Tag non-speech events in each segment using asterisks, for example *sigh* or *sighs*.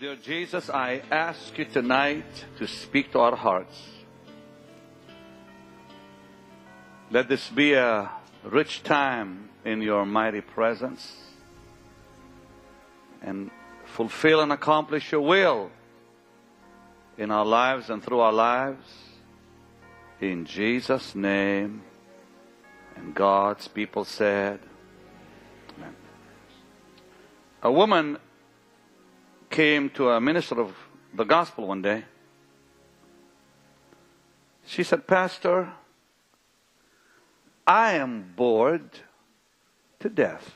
Dear Jesus, I ask you tonight to speak to our hearts. Let this be a rich time in your mighty presence and fulfill and accomplish your will in our lives and through our lives. In Jesus' name. And God's people said, Amen. A woman came to a minister of the gospel one day. She said, Pastor, I am bored to death.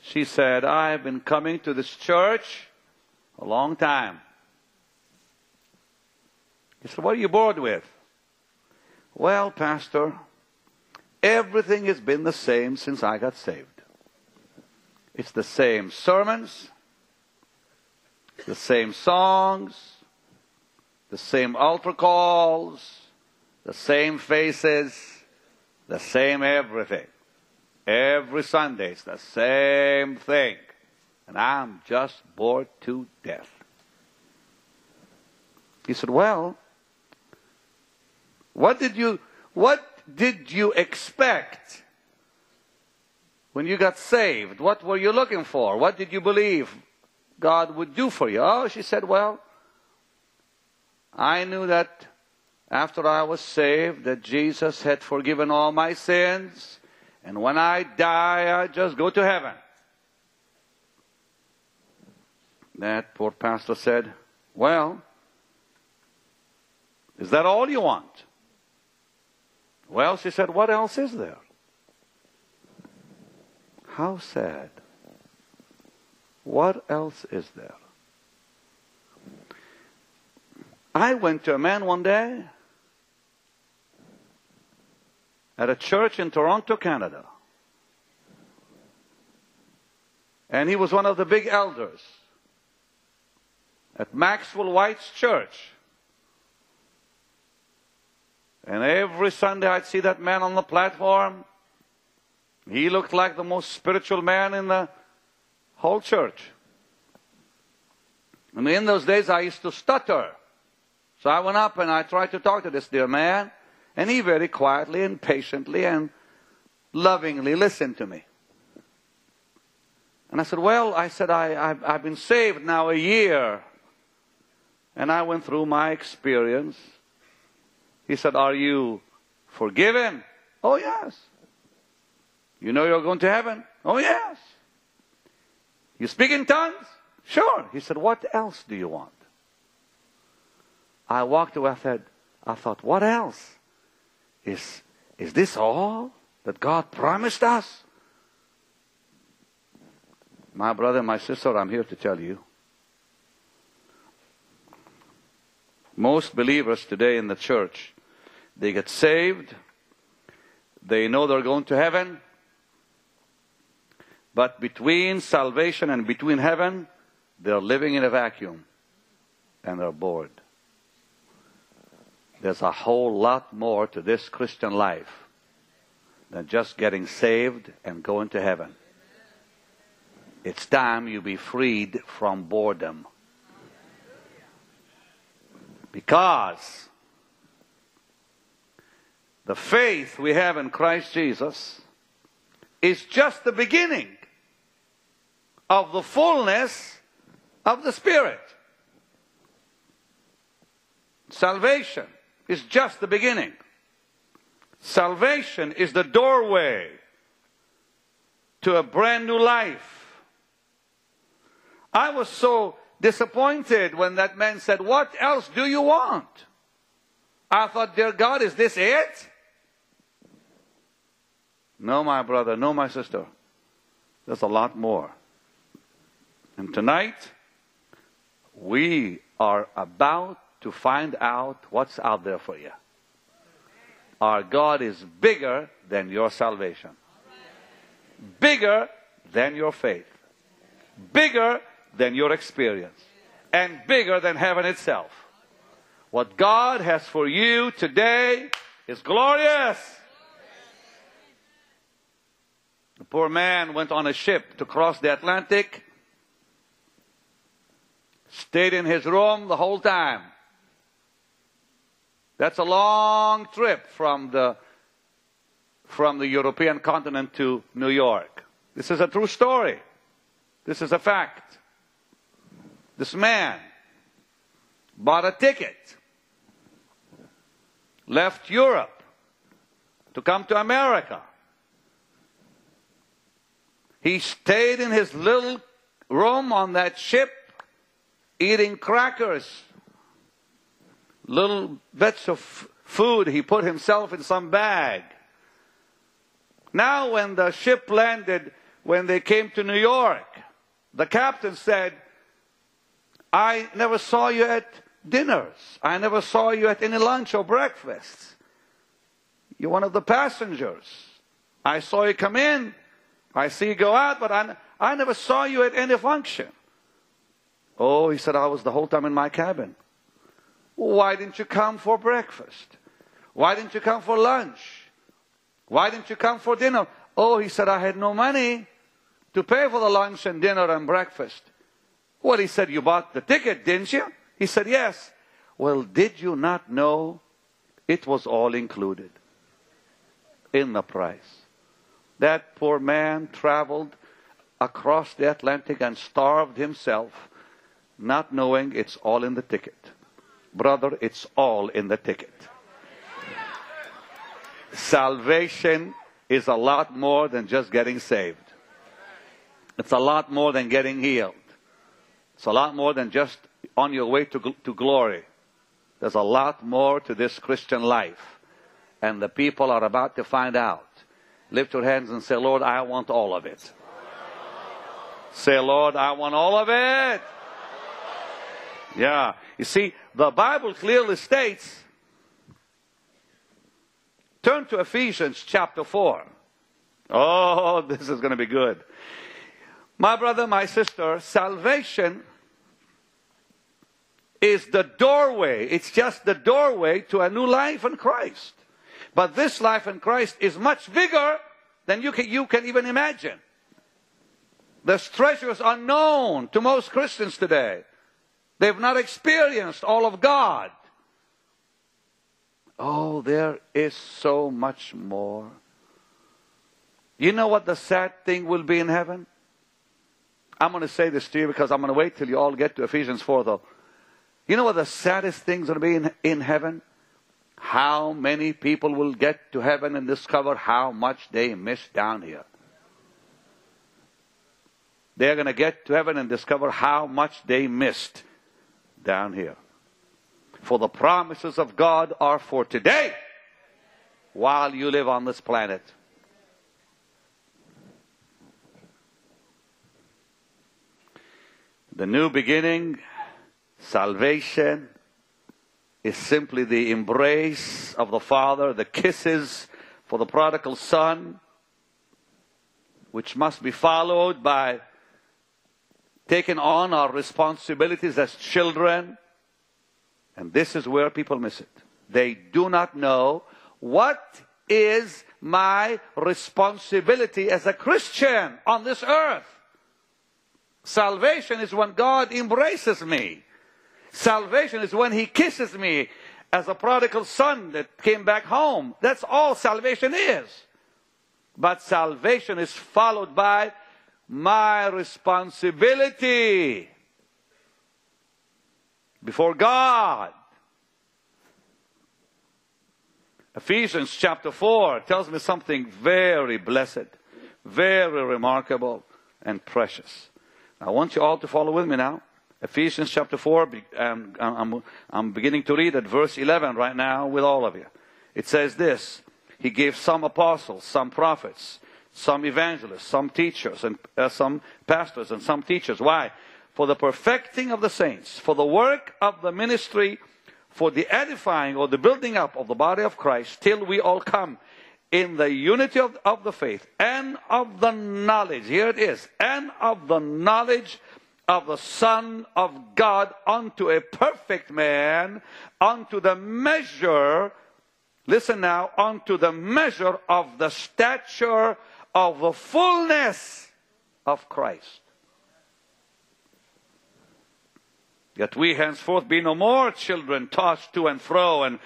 She said, I have been coming to this church a long time. He said, What are you bored with? Well, Pastor, everything has been the same since I got saved. It's the same sermons, the same songs, the same altar calls, the same faces, the same everything. Every Sunday it's the same thing. And I'm just bored to death. He said, Well, what did you what did you expect when you got saved? What were you looking for? What did you believe God would do for you? Oh, she said, Well, I knew that after I was saved that Jesus had forgiven all my sins, and when I die, I just go to heaven. That poor pastor said, Well, is that all you want? Well, she said, What else is there? How sad. What else is there? I went to a man one day at a church in Toronto, Canada. And he was one of the big elders at Maxwell Whyte's church. And every Sunday I'd see that man on the platform. He looked like the most spiritual man in the whole church. And in those days I used to stutter. So I went up and I tried to talk to this dear man. And he very quietly and patiently and lovingly listened to me. And I said, Well, I said, I, I've, I've been saved now a year. And I went through my experience. He said, Are you forgiven? Oh, yes. You know you're going to heaven? Oh, yes. You speak in tongues? Sure. He said, What else do you want? I walked away. I said, I thought, What else? Is, is this all that God promised us? My brother, my sister, I'm here to tell you. Most believers today in the church, they get saved, they know they're going to heaven, but between salvation and between heaven, they're living in a vacuum and they're bored. There's a whole lot more to this Christian life than just getting saved and going to heaven. It's time you be freed from boredom. Because the faith we have in Christ Jesus is just the beginning of the fullness of the Spirit. Salvation is just the beginning. Salvation is the doorway to a brand new life. I was so disappointed when that man said, What else do you want? I thought, Dear God, is this it? No, my brother, no, my sister. There's a lot more. And tonight, we are about to find out what's out there for you. Our God is bigger than your salvation, bigger than your faith, bigger than your experience, and bigger than heaven itself. What God has for you today is glorious. The poor man went on a ship to cross the Atlantic Stayed in his room the whole time. That's a long trip from the, from the European continent to New York. This is a true story. This is a fact. This man bought a ticket, left Europe to come to America. He stayed in his little room on that ship, eating crackers, little bits of food. He put himself in some bag. Now, when the ship landed, when they came to New York, the captain said, I never saw you at dinners. I never saw you at any lunch or breakfast. You're one of the passengers. I saw you come in. I see you go out, but I, I never saw you at any function. Oh, he said, I was the whole time in my cabin. Why didn't you come for breakfast? Why didn't you come for lunch? Why didn't you come for dinner? Oh, he said, I had no money to pay for the lunch and dinner and breakfast. Well, he said, You bought the ticket, didn't you? He said, Yes. Well, did you not know it was all included in the price? That poor man traveled across the Atlantic and starved himself, not knowing it's all in the ticket. Brother, it's all in the ticket. Salvation is a lot more than just getting saved. It's a lot more than getting healed. It's a lot more than just on your way to, to glory. There's a lot more to this Christian life. And the people are about to find out. Lift your hands and say, Lord, I want all of it. Say, Lord, I want all of it. Yeah. You see, the Bible clearly states, turn to Ephesians chapter 4. Oh, *laughs* this is going to be good. My brother, my sister, salvation is the doorway. It's just the doorway to a new life in Christ. But this life in Christ is much bigger than you can, you can even imagine. There's treasures unknown to most Christians today. They've not experienced all of God. Oh, there is so much more. You know what the sad thing will be in heaven? I'm going to say this to you because I'm going to wait till you all get to Ephesians 4, though. You know what the saddest thing's going to be in, in heaven? How many people will get to heaven and discover how much they missed down here? They're going to get to heaven and discover how much they missed down here. For the promises of God are for today while you live on this planet. The new beginning, salvation, is simply the embrace of the Father, the kisses for the prodigal son, which must be followed by taking on our responsibilities as children. And this is where people miss it. They do not know what is my responsibility as a Christian on this earth. Salvation is when God embraces me. Salvation is when He kisses me as a prodigal son that came back home. That's all salvation is. But salvation is followed by my responsibility before God. Ephesians chapter 4 tells me something very blessed, very remarkable, and precious. I want you all to follow with me now. Ephesians chapter 4, um, I'm, I'm beginning to read at verse 11 right now with all of you. It says this He gave some apostles, some prophets, some evangelists, some teachers, and uh, some pastors, and some teachers. Why? For the perfecting of the saints, for the work of the ministry, for the edifying or the building up of the body of Christ, till we all come in the unity of, of the faith and of the knowledge, here it is, and of the knowledge of the Son of God unto a perfect man, unto the measure, listen now, unto the measure of the stature of the fullness of Christ. That we henceforth be no more children tossed to and fro and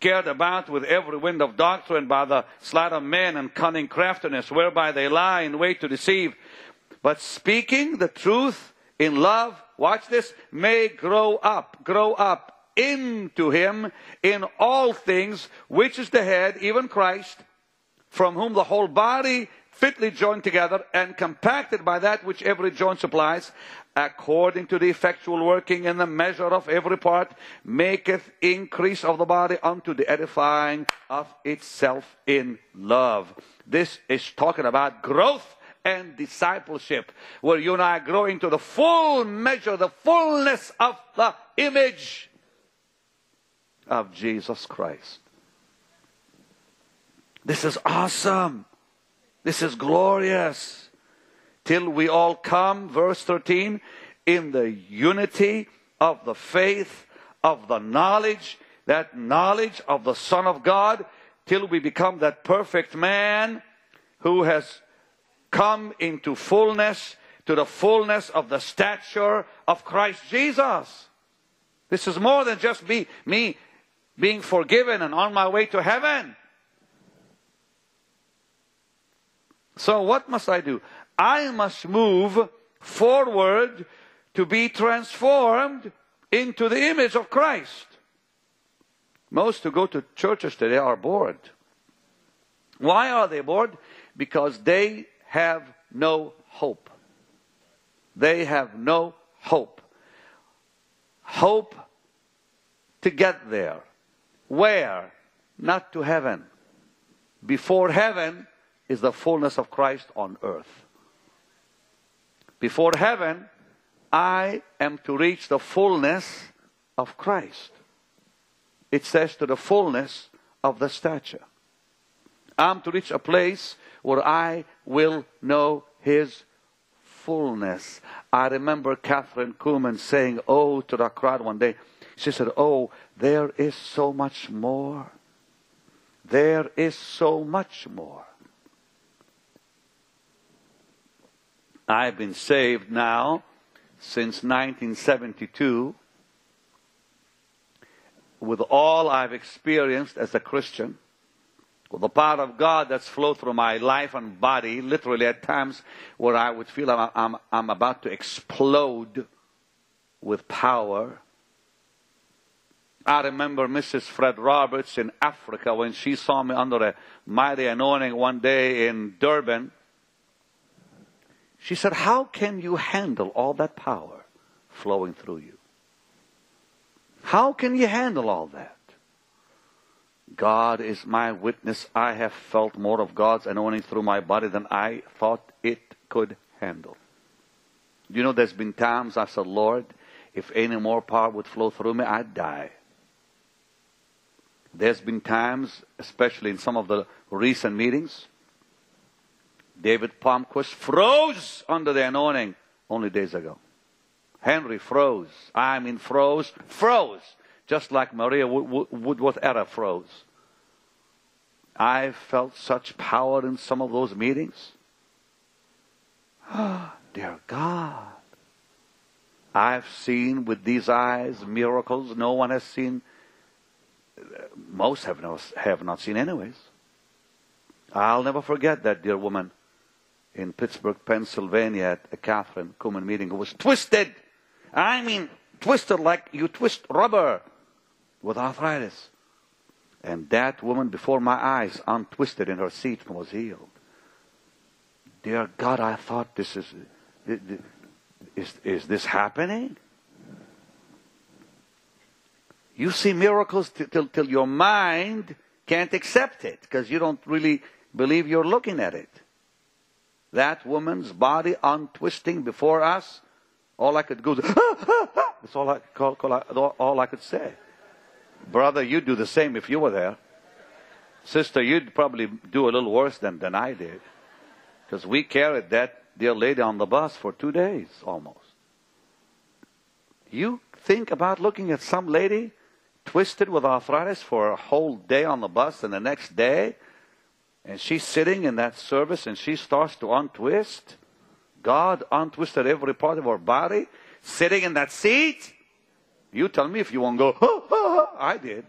carried about with every wind of doctrine by the sleight of men and cunning craftiness, whereby they lie in wait to deceive. But speaking the truth in love, watch this, may grow up, grow up into him in all things, which is the head, even Christ, from whom the whole body fitly joined together and compacted by that which every joint supplies, according to the effectual working in the measure of every part, maketh increase of the body unto the edifying of itself in love. This is talking about growth and discipleship, where you and I grow into the full measure, the fullness of the image of Jesus Christ. This is awesome. This is glorious. Till we all come, verse 13, in the unity of the faith, of the knowledge, that knowledge of the Son of God, till we become that perfect man who has come into fullness, to the fullness of the stature of Christ Jesus. This is more than just me, me being forgiven and on my way to heaven. So what must I do? I must move forward to be transformed into the image of Christ. Most who go to churches today are bored. Why are they bored? Because they have no hope. They have no hope. Hope to get there. Where? Not to heaven. Before heaven, is the fullness of Christ on earth. Before heaven, I am to reach the fullness of Christ. It says to the fullness of the stature. I'm to reach a place where I will know His fullness. I remember Kathryn Kuhlman saying, Oh, to the crowd one day. She said, Oh, there is so much more. There is so much more. I've been saved now since 1972 with all I've experienced as a Christian, with the power of God that's flowed through my life and body, literally at times where I would feel I'm, I'm, I'm about to explode with power. I remember Mrs. Fred Roberts in Africa when she saw me under a mighty anointing one day in Durban. She said, How can you handle all that power flowing through you? How can you handle all that? God is my witness. I have felt more of God's anointing through my body than I thought it could handle. You know, there's been times I said, Lord, if any more power would flow through me, I'd die. There's been times, especially in some of the recent meetings, David Palmquist froze under the anointing only days ago. Henry froze. I mean, froze, froze, just like Maria Woodworth Etter froze. I felt such power in some of those meetings. Oh, dear God. I've seen with these eyes miracles no one has seen. Most have not, have not seen, anyways. I'll never forget that dear woman in Pittsburgh, Pennsylvania at a Kathryn Kuhlman meeting who was twisted. I mean, twisted like you twist rubber with arthritis. And that woman before my eyes untwisted in her seat and was healed. Dear God, I thought this is, is, is this happening? You see miracles till, till your mind can't accept it because you don't really believe you're looking at it that woman's body untwisting before us, all I could go, ah, ah, ah. that's all I, call, call, all I could say. Brother, you'd do the same if you were there. Sister, you'd probably do a little worse than, than I did. Because we carried that dear lady on the bus for two days almost. You think about looking at some lady twisted with arthritis for a whole day on the bus and the next day and she's sitting in that service and she starts to untwist. God untwisted every part of her body, sitting in that seat. You tell me if you want to go, oh, oh, oh. I did.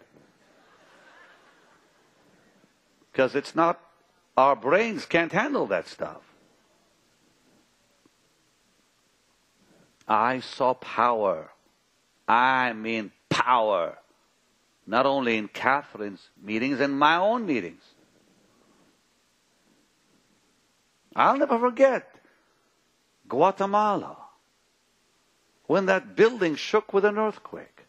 Because it's not, our brains can't handle that stuff. I saw power. I mean power. Not only in Kathryn's meetings, in my own meetings. I'll never forget Guatemala when that building shook with an earthquake.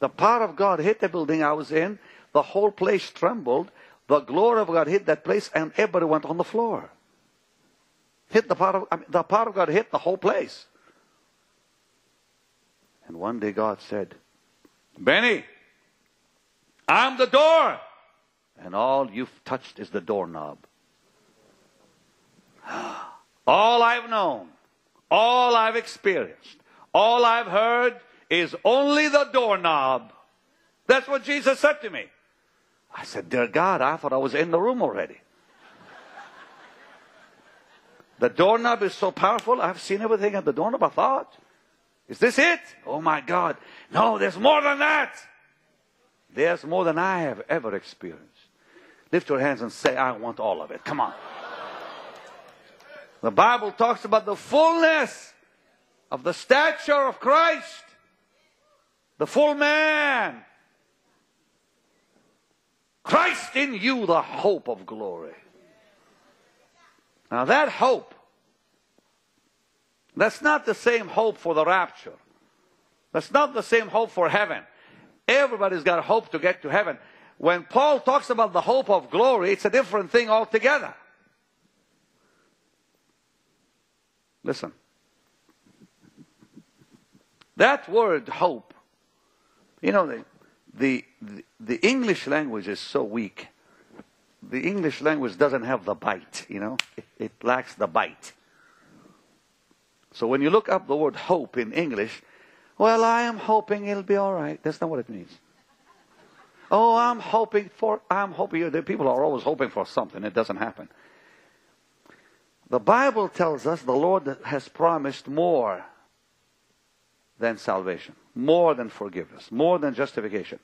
The power of God hit the building I was in. The whole place trembled. The glory of God hit that place, and everybody went on the floor. Hit the power of I mean, the power of God hit the whole place. And one day God said, Benny, I'm the door. And all you've touched is the doorknob. All I've known, all I've experienced, all I've heard is only the doorknob. That's what Jesus said to me. I said, Dear God, I thought I was in the room already. the doorknob is so powerful. I've seen everything at the doorknob. I thought, is this it? Oh my God. No, there's more than that. There's more than I have ever experienced. Lift your hands and say, I want all of it. Come on. The Bible talks about the fullness of the stature of Christ, the full man. Christ in you, the hope of glory. Now, that hope, that's not the same hope for the rapture. That's not the same hope for heaven. Everybody's got hope to get to heaven. When Paul talks about the hope of glory, it's a different thing altogether. Listen. That word hope, you know, the, the, the, English language is so weak. The English language doesn't have the bite, you know, it, it lacks the bite. So when you look up the word hope in English, well, I am hoping it'll be all right. That's not what it means. Oh, I'm hoping for, I'm hoping, people are always hoping for something. It doesn't happen. The Bible tells us the Lord has promised more than salvation, more than forgiveness, more than justification.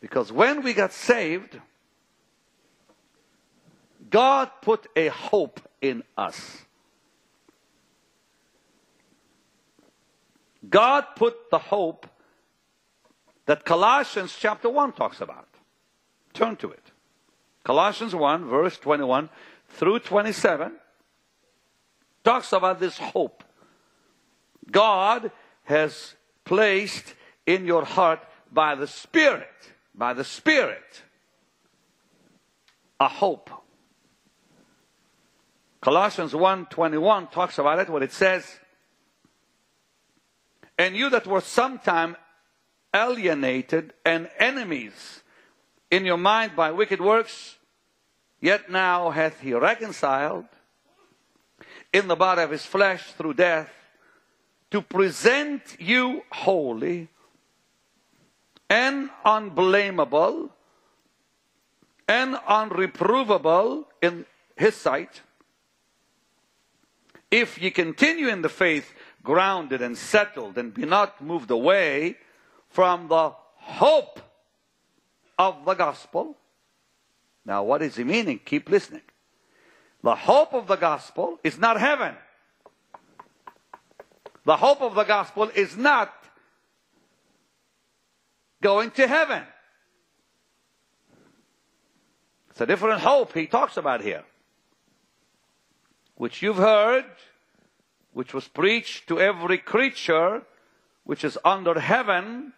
Because when we got saved, God put a hope in us. God put the hope that Colossians chapter 1 talks about. Turn to it. Colossians 1, verse 21 through 27 talks about this hope. God has placed in your heart by the Spirit, by the Spirit, a hope. Colossians 1:21 talks about it when it says, "And you that were sometime alienated and enemies in your mind by wicked works, yet now hath he reconciled in the body of his flesh through death to present you holy and unblameable and unreprovable in his sight. If ye continue in the faith, grounded and settled, and be not moved away from the hope of the gospel. Now, what is he meaning? Keep listening. The hope of the gospel is not heaven. The hope of the gospel is not going to heaven. It's a different hope he talks about here, which you've heard, which was preached to every creature which is under heaven,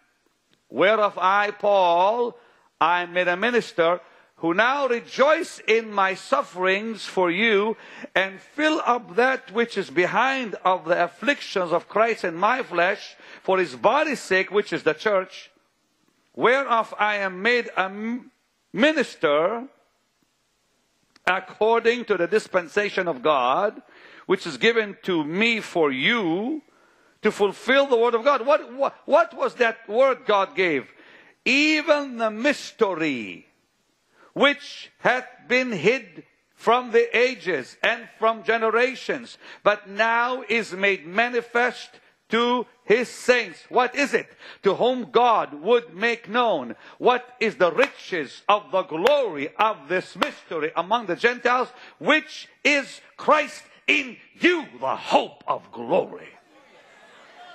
whereof I, Paul, I made a minister who now rejoice in my sufferings for you and fill up that which is behind of the afflictions of Christ in my flesh for his body's sake, which is the church, whereof I am made a minister according to the dispensation of God, which is given to me for you to fulfill the word of God. What, what, what was that word God gave? Even the mystery which hath been hid from the ages and from generations, but now is made manifest to his saints. What is it? To whom God would make known what is the riches of the glory of this mystery among the Gentiles, which is Christ in you, the hope of glory.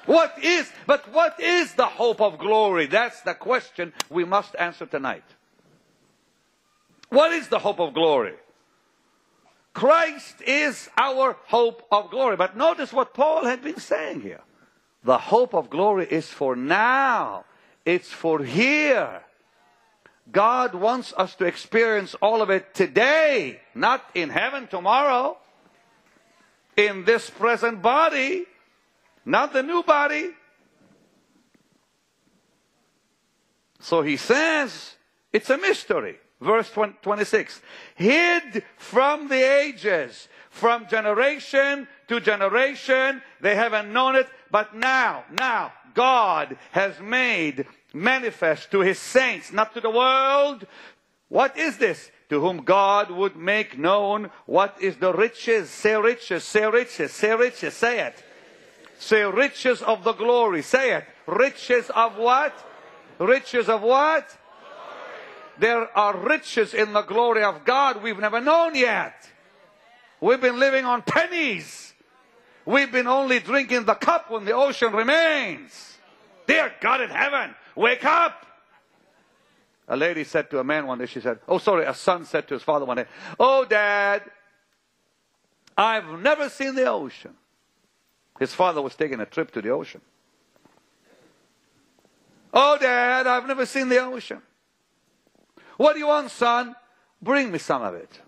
What is, but what is the hope of glory? That's the question we must answer tonight. What is the hope of glory? Christ is our hope of glory. But notice what Paul had been saying here. The hope of glory is for now. It's for here. God wants us to experience all of it today, not in heaven tomorrow. In this present body, not the new body. So he says it's a mystery. Verse 26 hid from the ages, from generation to generation, they haven't known it, but now, now, God has made manifest to his saints, not to the world. What is this? To whom God would make known what is the riches. Say riches, say riches, say riches, say it. Say riches of the glory. Say it. Riches of what? Riches of what? There are riches in the glory of God we've never known yet. We've been living on pennies. We've been only drinking the cup when the ocean remains. Dear God in heaven, wake up. A lady said to a man one day, she said, Oh, sorry, a son said to his father one day, Oh, dad, I've never seen the ocean. His father was taking a trip to the ocean. Oh, dad, I've never seen the ocean. What do you want, son? Bring me some of it.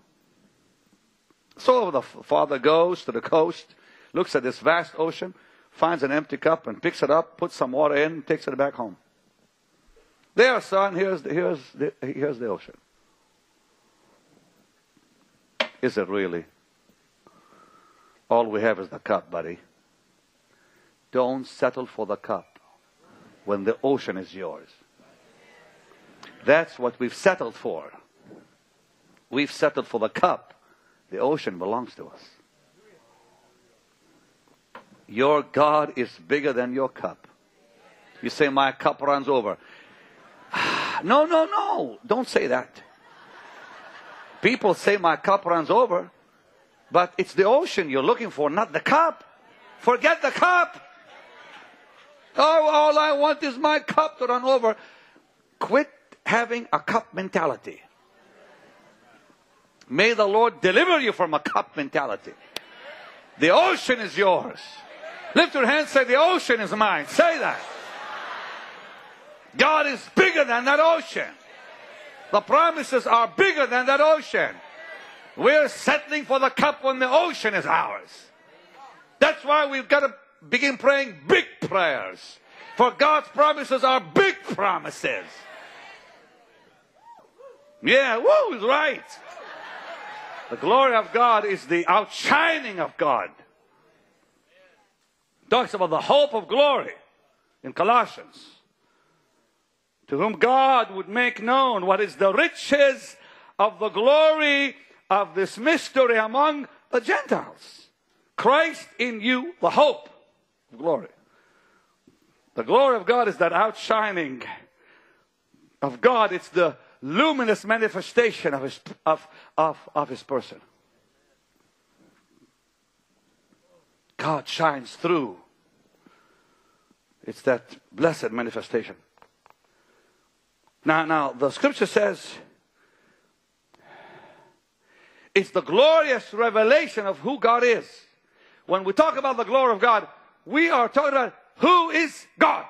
So the father goes to the coast, looks at this vast ocean, finds an empty cup and picks it up, puts some water in, takes it back home. There, son, here's the, here's the, here's the ocean. Is it really? All we have is the cup, buddy. Don't settle for the cup when the ocean is yours. That's what we've settled for. We've settled for the cup. The ocean belongs to us. Your God is bigger than your cup. You say, My cup runs over. *sighs* No, no, no. Don't say that. People say, My cup runs over. But it's the ocean you're looking for, not the cup. Forget the cup. Oh, all I want is my cup to run over. Quit having a cup mentality. May the Lord deliver you from a cup mentality. The ocean is yours. Lift your hands, say, The ocean is mine. Say that. God is bigger than that ocean. The promises are bigger than that ocean. We're settling for the cup when the ocean is ours. That's why we've got to begin praying big prayers. For God's promises are big promises. Yeah, woo, is right. The glory of God is the outshining of God. Talks about the hope of glory in Colossians. To whom God would make known what is the riches of the glory of this mystery among the Gentiles. Christ in you, the hope of glory. The glory of God is that outshining of God. It's the luminous manifestation of his, of, of, of his person. God shines through. It's that blessed manifestation. Now, now the scripture says it's the glorious revelation of who God is. When we talk about the glory of God, we are talking about who is God.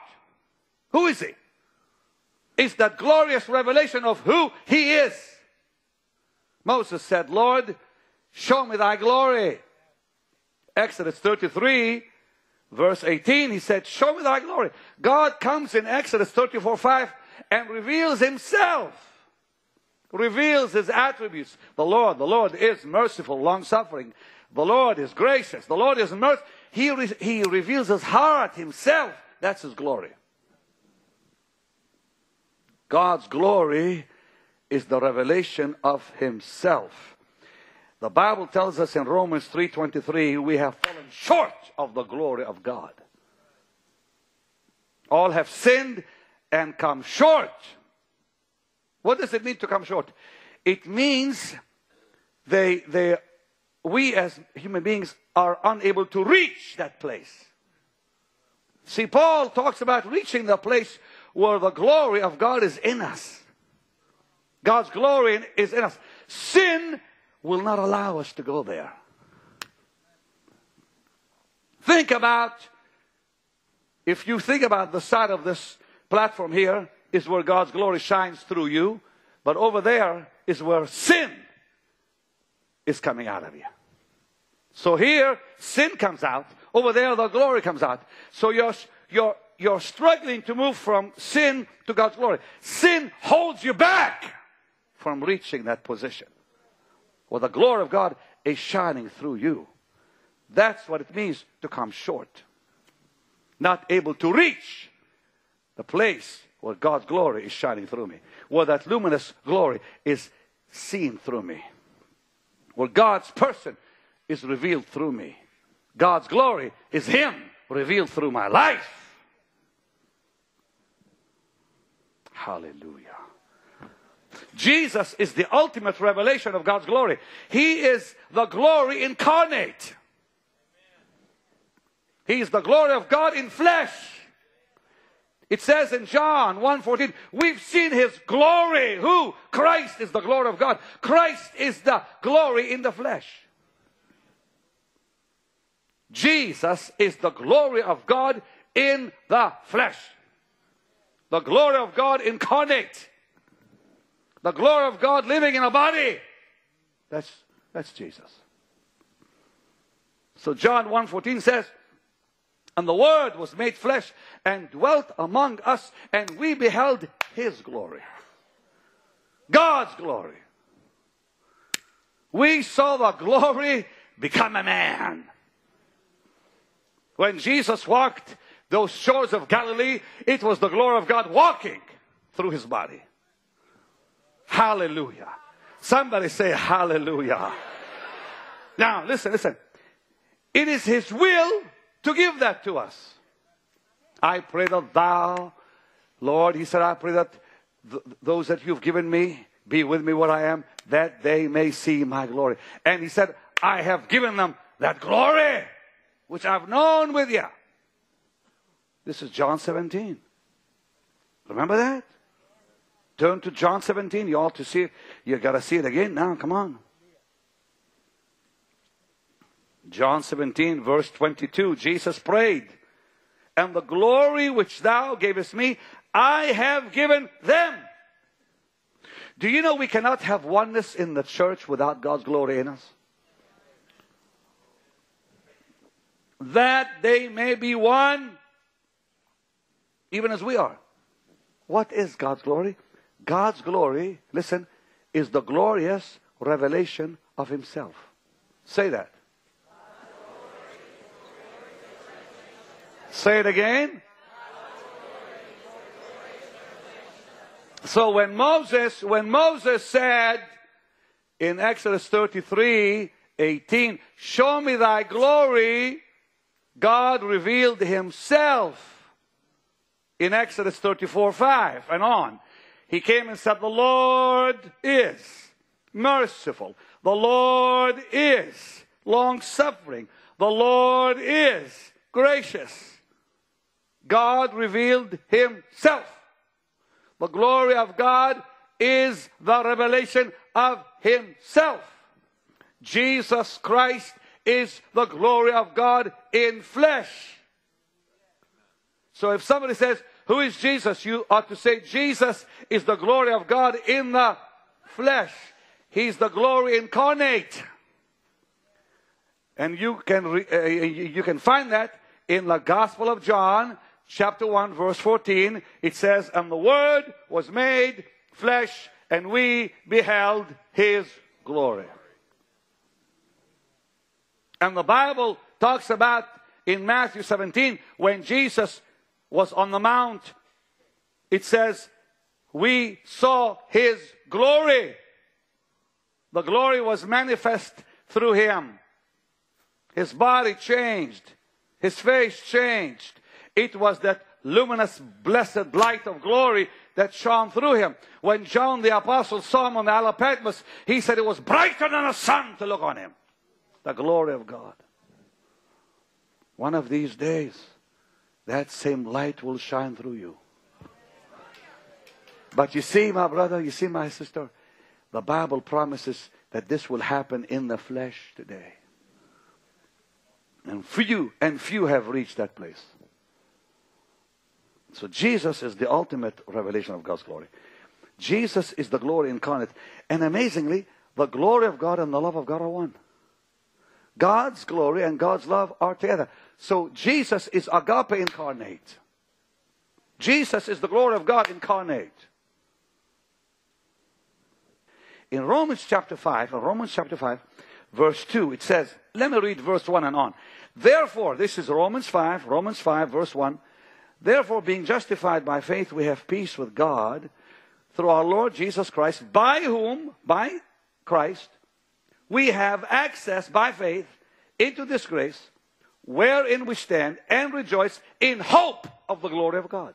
Who is He? Is that glorious revelation of who he is. Moses said, Lord, show me thy glory. Exodus 33, verse 18, he said, Show me thy glory. God comes in Exodus 34, 5 and reveals himself, reveals his attributes. The Lord, the Lord is merciful, long suffering. The Lord is gracious. The Lord is merciful. He, re- he reveals his heart himself. That's his glory. God's glory is the revelation of himself. The Bible tells us in Romans 3:23 we have fallen short of the glory of God. All have sinned and come short. What does it mean to come short? It means they, they, we as human beings are unable to reach that place. See, Paul talks about reaching the place where the glory of God is in us. God's glory is in us. Sin will not allow us to go there. Think about, if you think about the side of this platform here, is where God's glory shines through you, but over there is where sin is coming out of you. So here, sin comes out. Over there, the glory comes out. So you're, you're, you're struggling to move from sin to God's glory. Sin holds you back from reaching that position. Well, the glory of God is shining through you. That's what it means to come short. Not able to reach the place where God's glory is shining through me. Where that luminous glory is seen through me. Where God's person is revealed through me. God's glory is Him revealed through my life. Hallelujah. Jesus is the ultimate revelation of God's glory. He is the glory incarnate. He is the glory of God in flesh. It says in John 1:14, we've seen his glory. Who? Christ is the glory of God. Christ is the glory in the flesh. Jesus is the glory of God in the flesh. The glory of God incarnate. The glory of God living in a body. That's, that's Jesus. So John 1.14 says, And the Word was made flesh and dwelt among us, and we beheld His glory. God's glory. We saw the glory become a man. When Jesus walked those shores of Galilee, it was the glory of God walking through his body. Hallelujah. Somebody say hallelujah. Now, listen, listen. It is his will to give that to us. I pray that thou, Lord, he said, I pray that th- those that you've given me be with me where I am, that they may see my glory. And he said, I have given them that glory which I've known with you. This is John 17. Remember that? Turn to John 17. You ought to see it. You got to see it again now. Come on. John 17, verse 22. Jesus prayed, And the glory which thou gavest me, I have given them. Do you know we cannot have oneness in the church without God's glory in us? that they may be one, even as we are. What is God's glory? God's glory, listen, is the glorious revelation of Himself. Say that. Say it again. So when Moses, when Moses said in Exodus 33, 18, show me thy glory, God revealed himself in Exodus 34 5 and on. He came and said, The Lord is merciful. The Lord is long suffering. The Lord is gracious. God revealed himself. The glory of God is the revelation of himself. Jesus Christ is the glory of God in flesh. So if somebody says, Who is Jesus? you ought to say, Jesus is the glory of God in the flesh. He's the glory incarnate. And you can, re, uh, you can find that in the Gospel of John, chapter 1, verse 14. It says, And the Word was made flesh, and we beheld his glory. And the Bible talks about in Matthew 17 when Jesus was on the mount, it says, We saw his glory. The glory was manifest through him. His body changed, his face changed. It was that luminous, blessed light of glory that shone through him. When John the Apostle saw him on the Isle of Patmos, he said it was brighter than the sun to look on him. The glory of God. One of these days, that same light will shine through you. But you see, my brother, you see, my sister, the Bible promises that this will happen in the flesh today. And few and few have reached that place. So Jesus is the ultimate revelation of God's glory. Jesus is the glory incarnate. And amazingly, the glory of God and the love of God are one. God's glory and God's love are together. So Jesus is agape incarnate. Jesus is the glory of God incarnate. In Romans chapter 5, in Romans chapter 5, verse 2, it says, let me read verse 1 and on. Therefore, this is Romans 5, Romans 5, verse 1. Therefore, being justified by faith, we have peace with God through our Lord Jesus Christ, by whom, by Christ, we have access by faith into this grace, wherein we stand and rejoice in hope of the glory of God.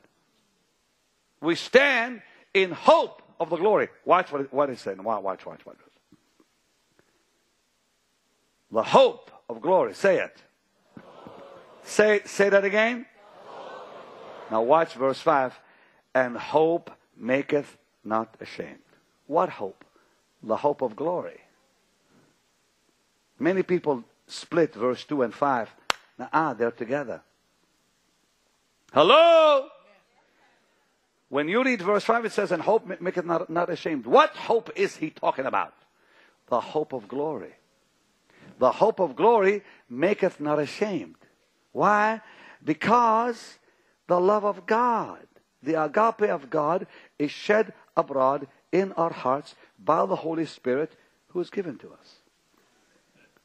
We stand in hope of the glory. Watch what, it, what. Watch, watch, watch, watch. The hope of glory. Say it. Say, say that again. Now watch verse 5. And hope maketh not ashamed. What hope? The hope of glory. Many people split verse 2 and 5. Ah, they're together. Hello? When you read verse 5, it says, And hope maketh not, not ashamed. What hope is he talking about? The hope of glory. The hope of glory maketh not ashamed. Why? Because the love of God, the agape of God, is shed abroad in our hearts by the Holy Spirit who is given to us.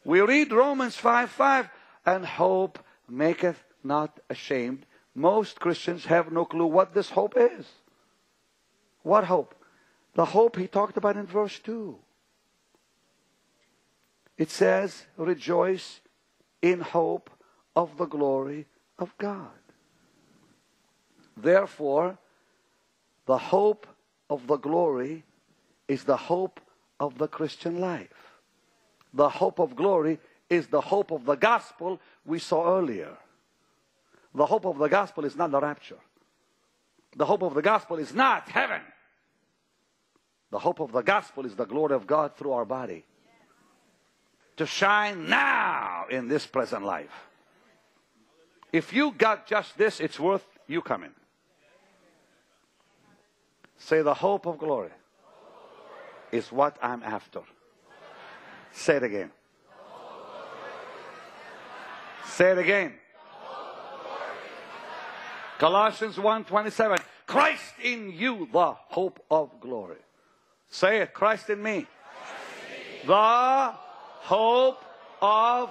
We read Romans 5 5, and hope maketh not ashamed. Most Christians have no clue what this hope is. What hope? The hope he talked about in verse 2. It says, rejoice in hope of the glory of God. Therefore, the hope of the glory is the hope of the Christian life. The hope of glory is the hope of the gospel we saw earlier. The hope of the gospel is not the rapture. The hope of the gospel is not heaven. The hope of the gospel is the glory of God through our body. To shine now in this present life. If you got just this, it's worth you coming. Say, the hope of glory is what I'm after. Say it again. Say it again. Colossians 1:27. Christ in you, the hope of glory. Say it, Christ in me. The hope of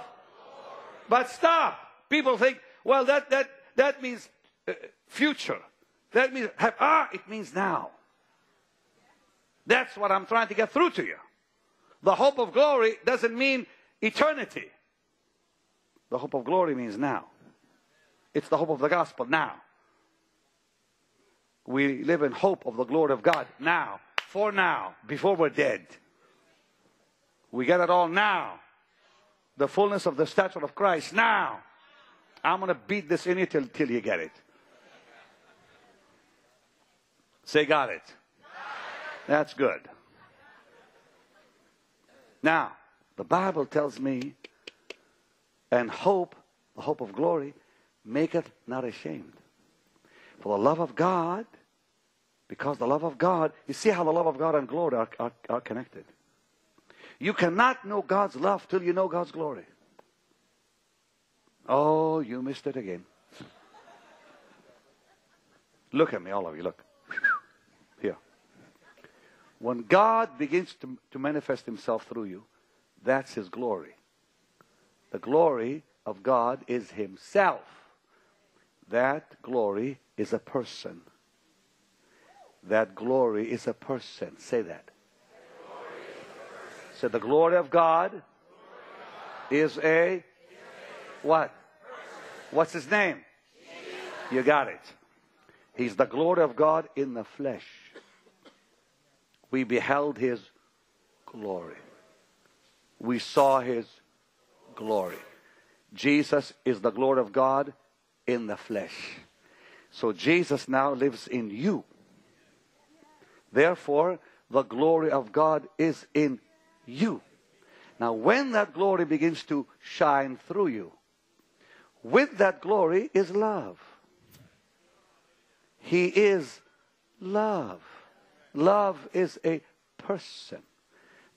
But stop. People think, well, that that that means uh, future. That means have ah, it means now. That's what I'm trying to get through to you. The hope of glory doesn't mean eternity. The hope of glory means now. It's the hope of the gospel now. We live in hope of the glory of God now, for now, before we're dead. We get it all now. The fullness of the stature of Christ now. I'm going to beat this in you till, till you get it. Say, got it. That's good. Now, the Bible tells me, and hope, the hope of glory, maketh not ashamed. For the love of God, because the love of God, you see how the love of God and glory are, are, are connected. You cannot know God's love till you know God's glory. Oh, you missed it again. Look at me, all of you, look. *laughs* Here. When God begins to, to manifest himself through you, that's his glory. The glory of God is himself. That glory is a person. That glory is a person. Say that. Say so the glory of God is a what? What's his name? You got it. He's the glory of God in the flesh. We beheld his glory. We saw his glory. Jesus is the glory of God in the flesh. So Jesus now lives in you. Therefore, the glory of God is in you. Now, when that glory begins to shine through you, with that glory is love. He is love. Love is a person.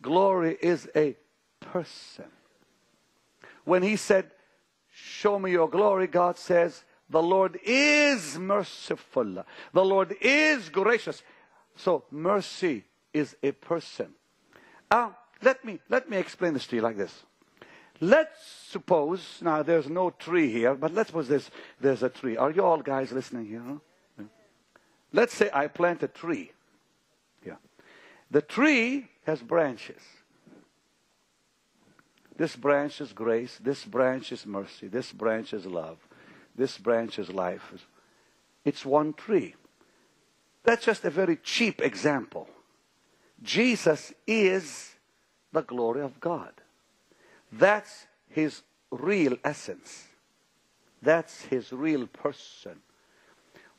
Glory is a person. When he said, Show me your glory, God says, The Lord is merciful. The Lord is gracious. So, mercy is a person. Uh, let, me, let me explain this to you like this. Let's suppose, now there's no tree here, but let's suppose there's, there's a tree. Are you all guys listening here? Let's say I plant a tree. Yeah. The tree has branches. This branch is grace. This branch is mercy. This branch is love. This branch is life. It's one tree. That's just a very cheap example. Jesus is the glory of God. That's his real essence. That's his real person.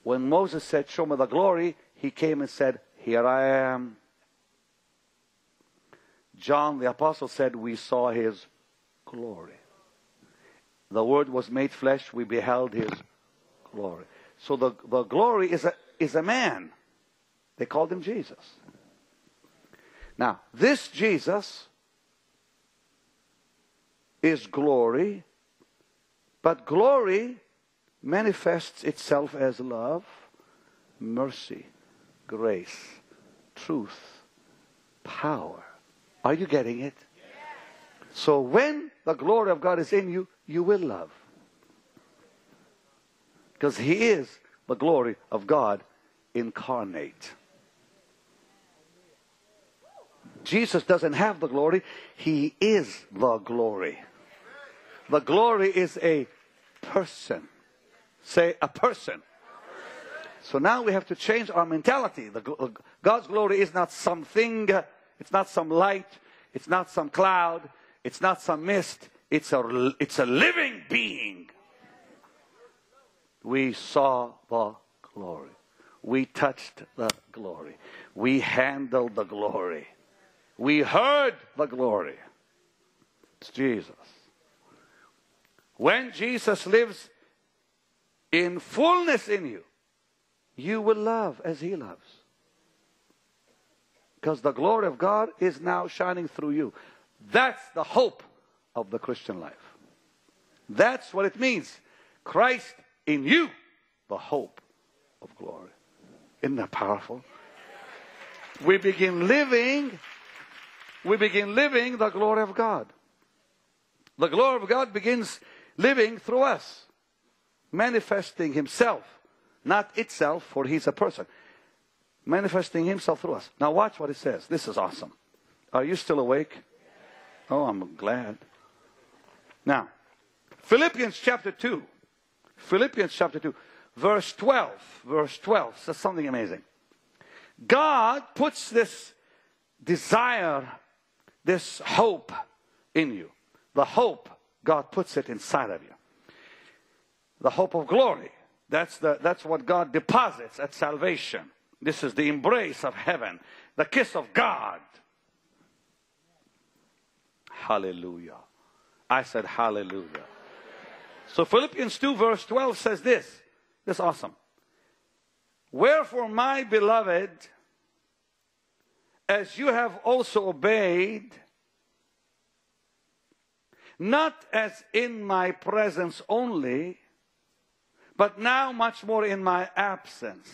When Moses said, Show me the glory, he came and said, Here I am. John the Apostle said, We saw his glory. The Word was made flesh, we beheld his glory. So the, the glory is a, is a man. They called him Jesus. Now, this Jesus is glory, but glory manifests itself as love, mercy, grace, truth, power. Are you getting it? So when the glory of God is in you, you will love. Because He is the glory of God incarnate. Jesus doesn't have the glory, He is the glory. The glory is a person. Say, a person. So now we have to change our mentality. The, God's glory is not something, it's not some light, it's not some cloud, it's not some mist, it's a, it's a living being. We saw the glory. We touched the glory. We handled the glory. We heard the glory. It's Jesus. When Jesus lives in fullness in you, you will love as he loves. Because the glory of God is now shining through you. That's the hope of the Christian life. That's what it means. Christ in you, the hope of glory. Isn't that powerful? We begin living, we begin living the glory of God. The glory of God begins living through us, manifesting Himself, not itself, for He's a person, manifesting Himself through us. Now, watch what it says. This is awesome. Are you still awake? Oh, I'm glad. Now, Philippians chapter 2. Philippians chapter 2, verse 12. Verse 12 says something amazing. God puts this desire, this hope in you. The hope God puts it inside of you. The hope of glory. That's, the, that's what God deposits at salvation. This is the embrace of heaven, the kiss of God. Hallelujah. I said hallelujah. So Philippians 2 verse 12 says this. This is awesome. Wherefore, my beloved, as you have also obeyed, not as in my presence only, but now much more in my absence.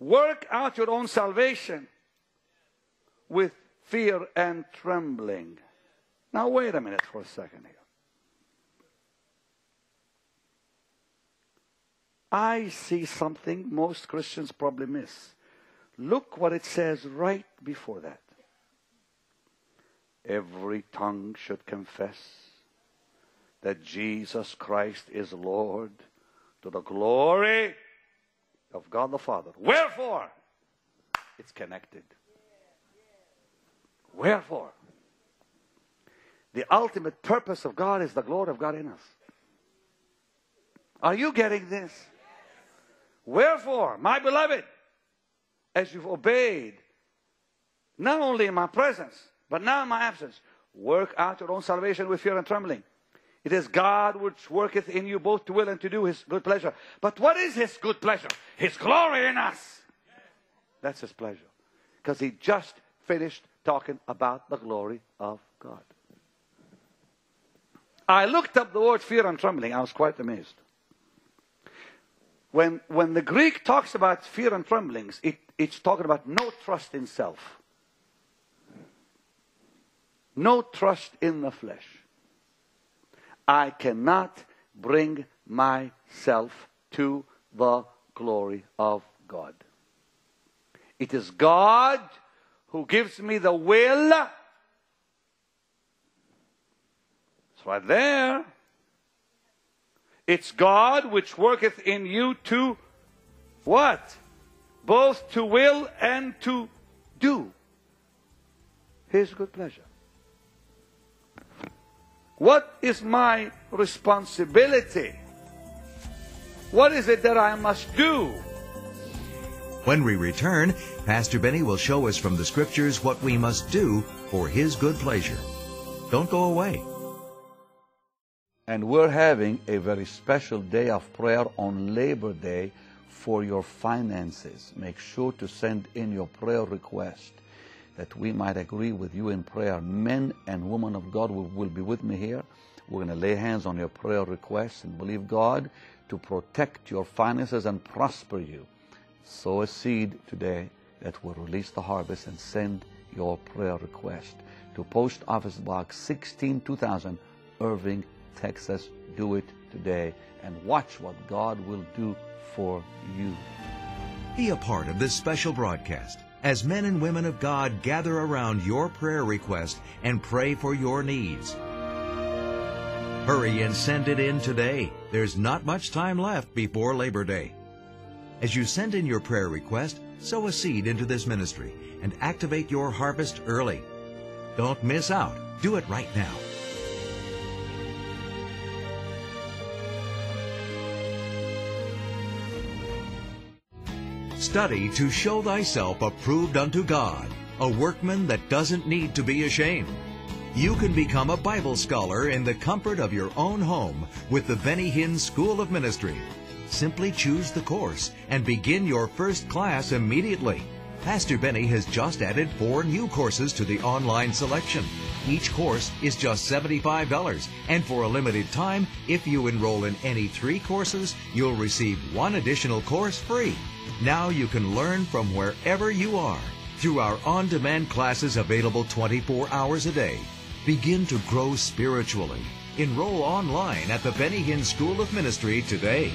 Work out your own salvation with fear and trembling. Now, wait a minute for a second here. I see something most Christians probably miss. Look what it says right before that every tongue should confess that Jesus Christ is Lord to the glory of God the Father. Wherefore? It's connected. Wherefore? The ultimate purpose of God is the glory of God in us. Are you getting this? Wherefore, my beloved, as you've obeyed, not only in my presence, but now in my absence, work out your own salvation with fear and trembling. It is God which worketh in you both to will and to do his good pleasure. But what is his good pleasure? His glory in us. That's his pleasure. Because he just finished talking about the glory of God. I looked up the word fear and trembling. I was quite amazed. When, when the Greek talks about fear and tremblings, it, it's talking about no trust in self. No trust in the flesh. I cannot bring myself to the glory of God. It is God who gives me the will. It's right there. It's God which worketh in you to what? Both to will and to do His good pleasure. What is my responsibility? What is it that I must do? When we return, Pastor Benny will show us from the scriptures what we must do for his good pleasure. Don't go away. And we're having a very special day of prayer on Labor Day for your finances. Make sure to send in your prayer request that we might agree with you in prayer. Men and women of God will, will be with me here. We're going to lay hands on your prayer requests and believe God to protect your finances and prosper you. Sow a seed today that will release the harvest and send your prayer request to Post Office Box 16 2000, Irving, Texas. Do it today and watch what God will do for you. Be a part of this special broadcast as men and women of God gather around your prayer request and pray for your needs. Hurry and send it in today. There's not much time left before Labor Day. As you send in your prayer request, sow a seed into this ministry and activate your harvest early. Don't miss out. Do it right now. Study to show thyself approved unto God, a workman that doesn't need to be ashamed. You can become a Bible scholar in the comfort of your own home with the Benny Hinn School of Ministry. Simply choose the course and begin your first class immediately. Pastor Benny has just added four new courses to the online selection. Each course is just $75, and for a limited time, if you enroll in any three courses, you'll receive one additional course free. Now you can learn from wherever you are through our on demand classes available 24 hours a day. Begin to grow spiritually. Enroll online at the Benny Hinn School of Ministry today.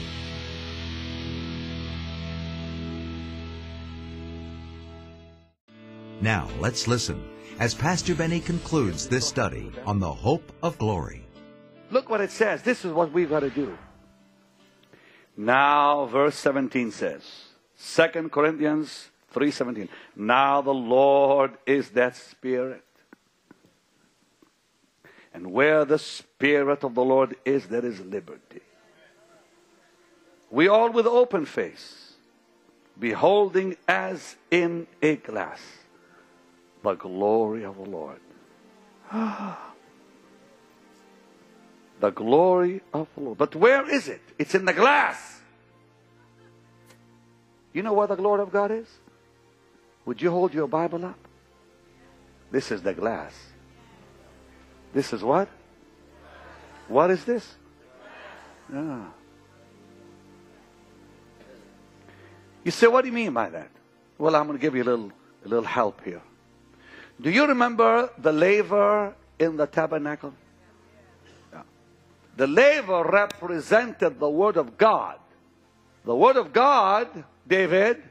Now let's listen as Pastor Benny concludes this study on the hope of glory. Look what it says. This is what we've got to do. Now, verse 17 says, 2 Corinthians 3:17. Now the Lord is that Spirit. And where the Spirit of the Lord is, there is liberty. We all with open face, beholding as in a glass the glory of the Lord. *gasps* the glory of the Lord. But where is it? It's in the glass. You know where the glory of God is? Would you hold your Bible up? This is the glass. This is what? What is this? Yeah. You say, what do you mean by that? Well, I'm going to give you a little, a little help here. Do you remember the laver in the tabernacle? Yeah. The laver represented the Word of God. The Word of God, David,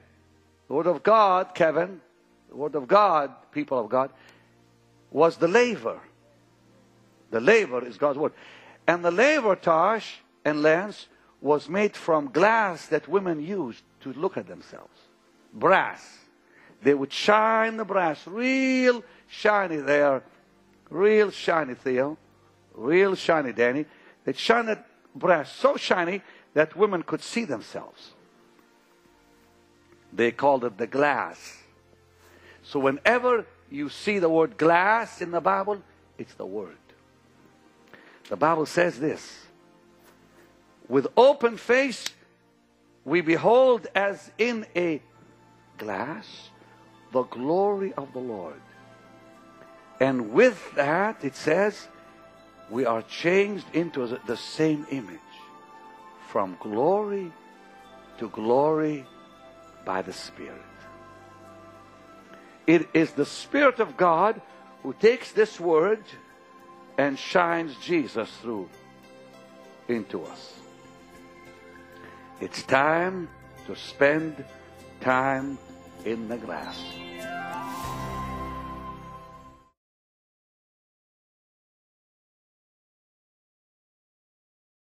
the Word of God, Kevin, the Word of God, people of God, was the laver. The laver is God's Word. And the laver, Tosh and Lance, was made from glass that women used to look at themselves. Brass. They would shine the brass, real shiny there, real shiny, Theo, real shiny, Danny. They'd shine that brass so shiny that women could see themselves. They called it the glass. So whenever you see the word glass in the Bible, it's the Word. The Bible says this With open face, we behold as in a glass the glory of the Lord. And with that, it says, we are changed into the same image from glory to glory by the Spirit. It is the Spirit of God who takes this word and shines Jesus through into us. It's time to spend time in the glass.